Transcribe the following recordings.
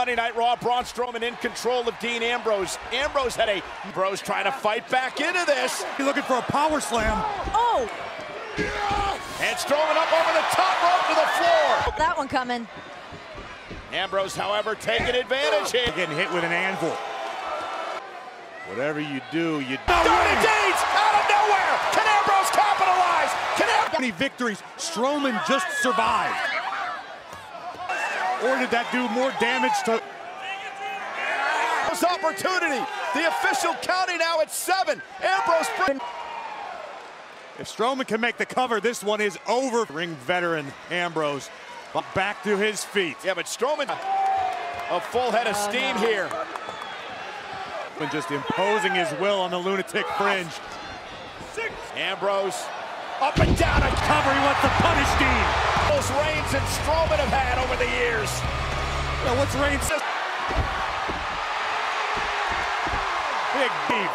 Monday Night Raw, Braun Strowman in control of Dean Ambrose. Ambrose had a Ambrose trying to fight back into this. He's looking for a power slam. Oh, And Strowman up over the top rope to the floor. that one coming. Ambrose, however, taking advantage here. Getting hit with an anvil. Whatever you do, you Dirty Deeds out of nowhere. Can Ambrose capitalize? Can Ambrose? many victories Strowman just survived? Or did that do more damage to opportunity. The official counting now at seven. Ambrose. If Strowman can make the cover, this one is over. Ring veteran Ambrose back to his feet. Yeah, but Strowman, a full head of steam here. And just imposing his will on the lunatic fringe. Ambrose up and down. A Cover, he wants to punish Dean. Those Reigns and Strowman have had over the years. Now what's Reigns? Big beef.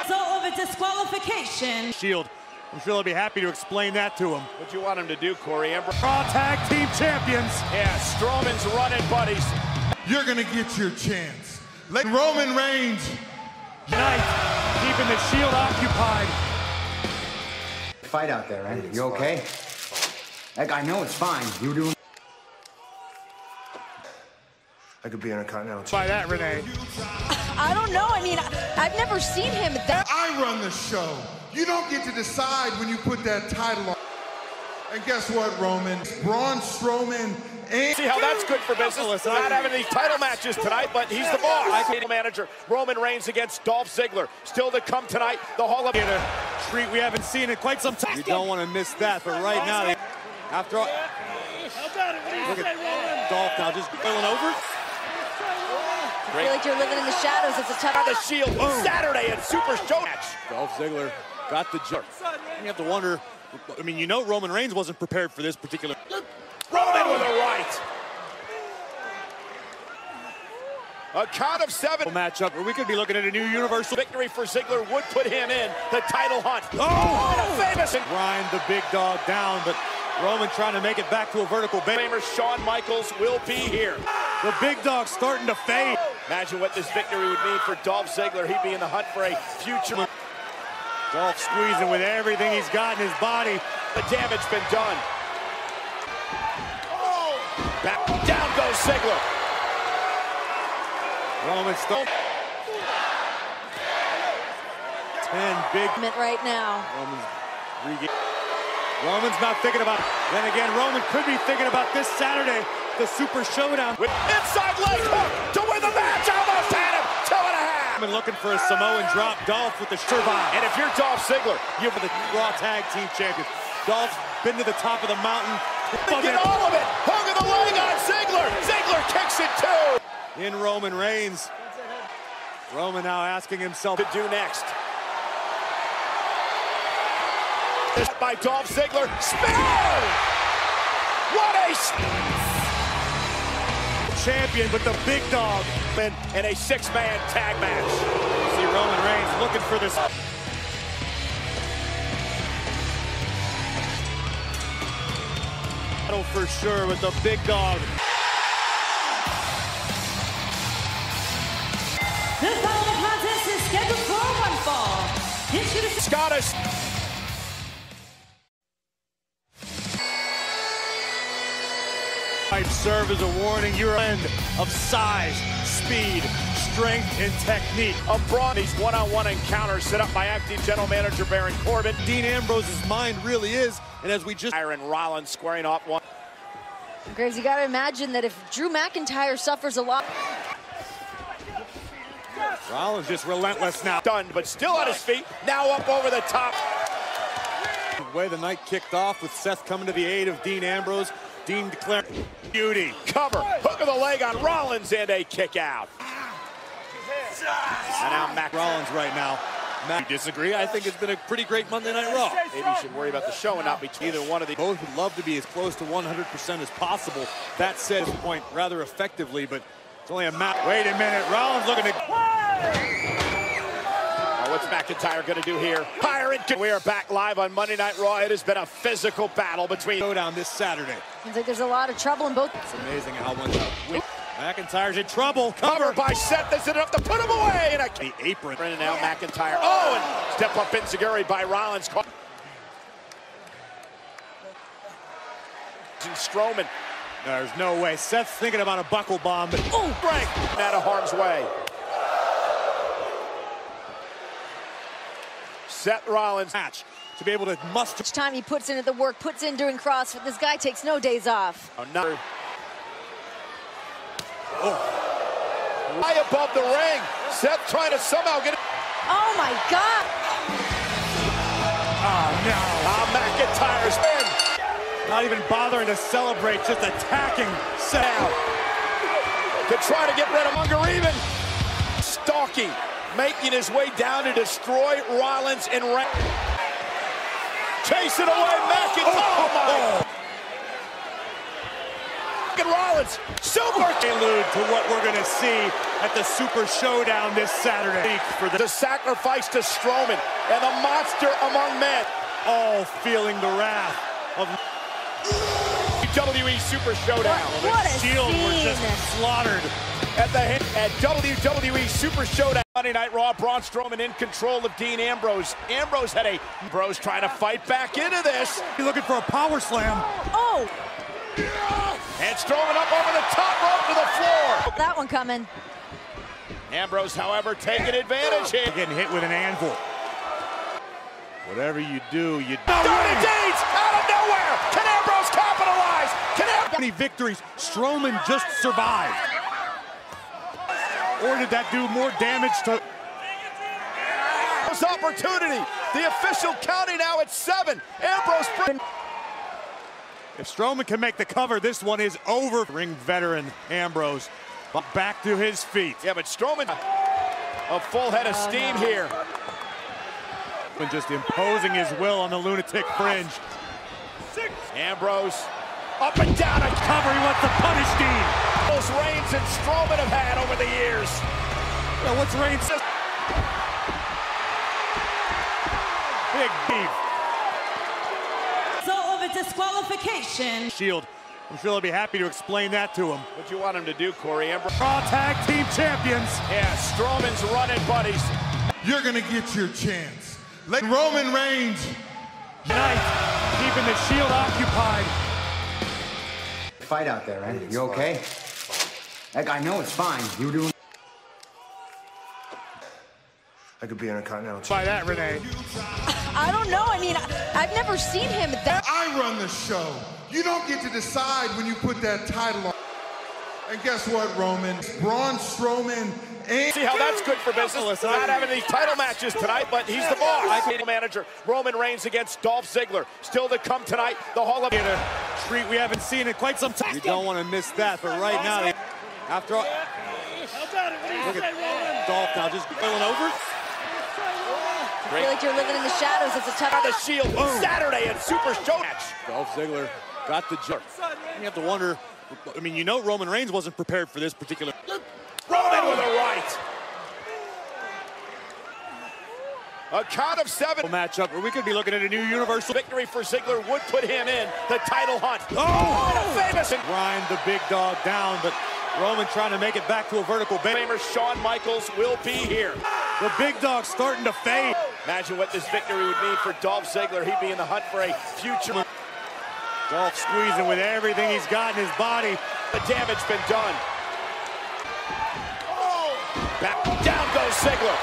Result of a disqualification. Shield. I'm sure they'll be happy to explain that to him. What you want him to do, Corey? Ambrose. Raw Tag Team Champions. Yeah, Strowman's running buddies. You're gonna get your chance. Let Roman Reigns. Tonight, keeping the Shield occupied. fight out there, right? You okay? Like, I know it's fine. You were doing. I could be in a Intercontinental By that, Renee. I don't know. I mean, I- I've never seen him that. I run the show. You don't get to decide when you put that title on. And guess what, Roman? Braun Strowman and See how that's good for business. Not having these title matches tonight, but he's the boss. I manager Roman Reigns against Dolph Ziggler. Still to come tonight. The Hall of Get a treat we haven't seen in quite some time. You don't want to miss that, but right now, they, after all, look at Dolph now just going over. I feel like you're living in the shadows. It's a tough. the Shield Boom. Saturday at Super Show match. Dolph Ziggler got the jerk. You have to wonder. I mean, you know Roman Reigns wasn't prepared for this particular. Roman with a right. A count of seven. matchup, or we could be looking at a new Universal. Victory for Ziggler would put him in the title hunt. Oh! And a famous Grind the big dog down, but Roman trying to make it back to a vertical base. famer Shawn Michaels will be here. The big dog starting to fade. Imagine what this victory would mean for Dolph Ziggler. He'd be in the hunt for a future. Dolph squeezing with everything he's got in his body. The damage been done. Back down goes Ziggler. Roman still. Ten big. moment right now. Roman's regain. Roman's not thinking about. Then again, Roman could be thinking about this Saturday, the Super Showdown. With inside leg hook to win the match. Almost had him. Two and a half. Roman looking for a Samoan drop. Dolph with the survive. And if you're Dolph Ziggler, you for the Raw Tag Team Champions. Dolph's been to the top of the mountain. get all of it. Hung of the leg on Ziggler. Ziggler kicks it too. in Roman Reigns. Roman now asking himself To do next. This by Dolph Ziggler. Spin! What a champion, but the big dog. in in a six-man tag match. See Roman Reigns looking for this. Battle for sure with the big dog. The following contest is scheduled for one fall. Introducing Scottish. Might serve as a warning. You're end of size, speed, strength, and technique. of Braun. These one-on-one encounters set up by acting general manager Baron Corbin. Dean Ambrose's mind really is, and as we just Iron Rollins squaring off one. Graves, you got to imagine that if Drew McIntyre suffers a lot. Rollins just relentless now. Stunned, but still on his feet. Now up over the top. The way the night kicked off with Seth coming to the aid of Dean Ambrose. Dean declared beauty. Cover. Hook of the leg on Rollins and a kick out. And now Mac Rollins right now. Matt, you disagree? I think it's been a pretty great Monday Night Raw. Maybe you should worry about the show and not be either one of the. Both would love to be as close to 100% as possible. That said, point rather effectively, but it's only a map. Wait a minute, Rollins looking to. A What's McIntyre going to do here? Pirate. We are back live on Monday Night Raw. It has been a physical battle between. Showdown this Saturday. Seems like there's a lot of trouble in both. It's amazing how much. McIntyre's in trouble. Cover by Seth. This is enough to put him away. And a The apron. and now McIntyre. Oh, and step up enzuigiri by Rollins. And Strowman. There's no way. Seth's thinking about a buckle bomb, but Oh, break out of harm's way. Seth Rollins. match to be able to muster. Each time he puts into the work, puts in doing CrossFit, this guy takes no days off. Another. High above the ring. Seth trying to somehow get it. Oh my God! Oh no! Ah, McIntyre's in. Not even bothering to celebrate, just attacking Seth. to try to get rid of Munger even. Stalking, making his way down to destroy Rollins and Ray. Chasing away McIntyre. Oh, my. Oh. And Rollins, super Allude to what we're going to see at the Super Showdown this Saturday for the the sacrifice to Strowman and the monster among men. all feeling the wrath of WWE Super Showdown. What a Shield were just slaughtered. at the hit at WWE Super Showdown. Monday Night Raw, Braun Strowman in control of Dean Ambrose. Ambrose had a Ambrose trying to fight back into this. He's looking for a power slam. Oh, And Strowman up over the top rope to the floor. that one coming. Ambrose, however, taking advantage here. Getting hit with an anvil. Whatever you do, you Dirty Deeds out of nowhere. Can Ambrose capitalize? Can Ambrose? many victories Strowman just survived? Or did that do more damage to opportunity. The official counting now at seven. Ambrose. If Strowman can make the cover, this one is over. Ring veteran Ambrose back to his feet. Yeah, but Strowman a full head of oh, steam here. And just imposing his will on the lunatic fringe. Ambrose up and down. A Cover, he wants to punish Dean. Those Reigns and Strowman have had over the years. Now, what's Reigns? Big beef. Result of a disqualification. Shield. I'm sure they'll be happy to explain that to him. What you want him to do, Corey? Ambrose. Raw Tag Team Champions. Yeah, Strowman's running buddies. You're gonna get your chance. Let Roman Reigns Tonight, keeping the Shield occupied. Fight out there, eh? You okay? Like, I know it's fine. You were doing. I could be Intercontinental By that, Renee. I don't know. I mean, I- I've never seen him that. I run the show. You don't get to decide when you put that title on. And guess what, Roman? Braun Strowman and See how that's good for business. Not having these title matches tonight, but he's the boss. Title manager Roman Reigns against Dolph Ziggler. Still to come tonight. The Hall of In a treat we haven't seen in quite some time. You don't want to miss that, but right now, they, after all, look at Dolph now just going over. I feel like you're living in the shadows. It's a tough. the Shield oh. Saturday at Super Show match. Dolph Ziggler got the jump. You have to wonder. I mean, you know Roman Reigns wasn't prepared for this particular. Roman with a right. A count of seven. matchup, or we could be looking at a new Universal. Victory for Ziggler would put him in the title hunt. Oh! And a famous Grind the big dog down, but Roman trying to make it back to a vertical bend. famer Shawn Michaels will be here. The big dog's starting to fade. Imagine what this victory would mean for Dolph Ziggler. He'd be in the hunt for a future. Dolph squeezing with everything he's got in his body. The damage been done. Back down goes Ziggler.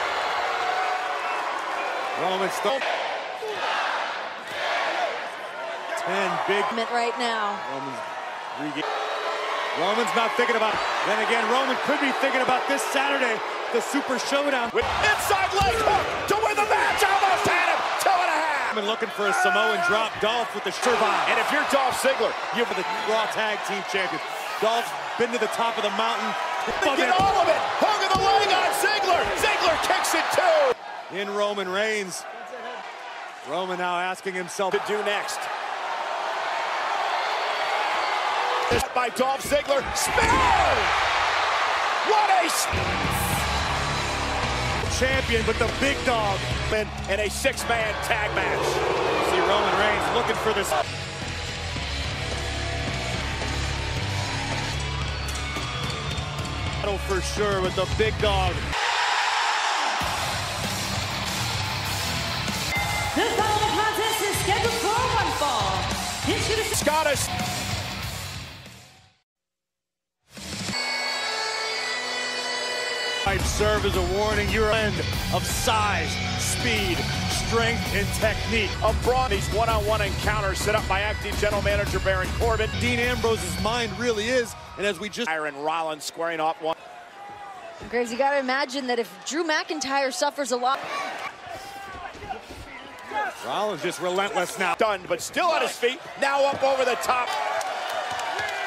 Roman still. Ten big. moment right now. Roman's regain. Roman's not thinking about. Then again, Roman could be thinking about this Saturday, the Super Showdown. With inside leg hook to win the match. Almost had him. Two and a half. Roman looking for a Samoan drop. Dolph with the survive. And if you're Dolph Ziggler, you for the Raw Tag Team Champions. Dolph's been to the top of the mountain. get all of it. Hook of the leg on Ziggler. Ziggler kicks it too. in Roman Reigns. Roman now asking himself To do next. This by Dolph Ziggler. Spin! What a champion, but the big dog. In a six-man tag match. See Roman Reigns looking for this. For sure with the big dog. The following contest is scheduled for one fall. Scottish. Might serve as a warning. You're end of size, speed, strength, and technique. Of Braun, these one-on-one encounters set up by acting general manager Baron Corbin. Dean Ambrose's mind really is, and as we just Iron Rollins squaring off one. Graves, you got to imagine that if Drew McIntyre suffers a lot. Rollins just relentless now. Stunned, but still on his feet. Now up over the top.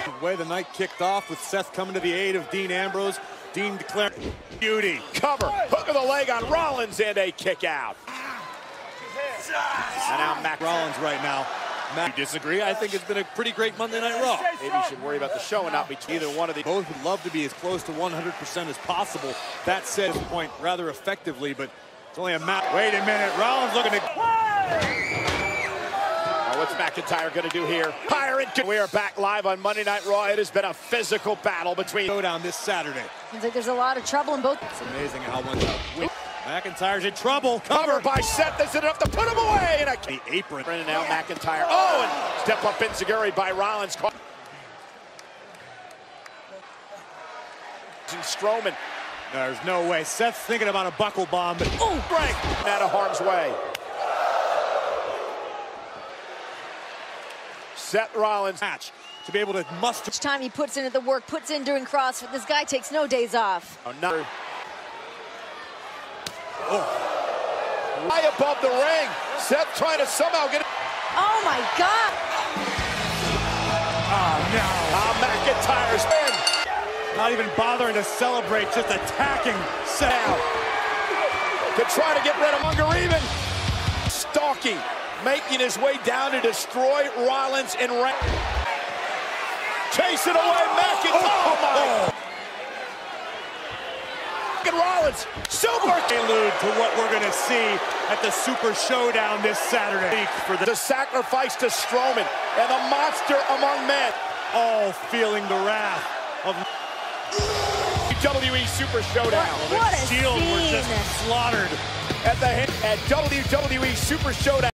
The way the night kicked off with Seth coming to the aid of Dean Ambrose. Dean declared beauty. Cover. Hook of the leg on Rollins and a kick out. And now Mac Rollins right now. Matt, you disagree? I think it's been a pretty great Monday Night Raw. Maybe you should worry about the show and not be either one of the. Both would love to be as close to 100% as possible. That said, at this point rather effectively, but it's only a match. Wait a minute, Rollins looking to. What's McIntyre going to do here? Pirate. We are back live on Monday Night Raw. It has been a physical battle between. Showdown this Saturday. Seems like there's a lot of trouble in both. It's amazing how much. McIntyre's in trouble. Cover by Seth. Is it enough to put him away? And a The apron. And now McIntyre. Oh, and step up enzuigiri by Rollins. And Strowman. There's no way. Seth's thinking about a buckle bomb, but Oh, break. Out of harm's way. Seth Rollins. match to be able to muster. Each time he puts into the work, puts in doing CrossFit, this guy takes no days off. Oh, no. High above the ring. Seth trying to somehow get. Oh my God! Oh no! Ah, McIntyre's in. Not even bothering to celebrate, just attacking Seth. To try to get rid of Munger even. Stalking, making his way down to destroy Rollins and Ray. Chasing away McIntyre. Oh, my. Oh. And Rollins, super. Allude to what we're going to see at the Super Showdown this Saturday for the The sacrifice to Strowman and the monster among men. all feeling the wrath of WWE Super Showdown. What a Shield were just scene. slaughtered. At the at WWE Super Showdown.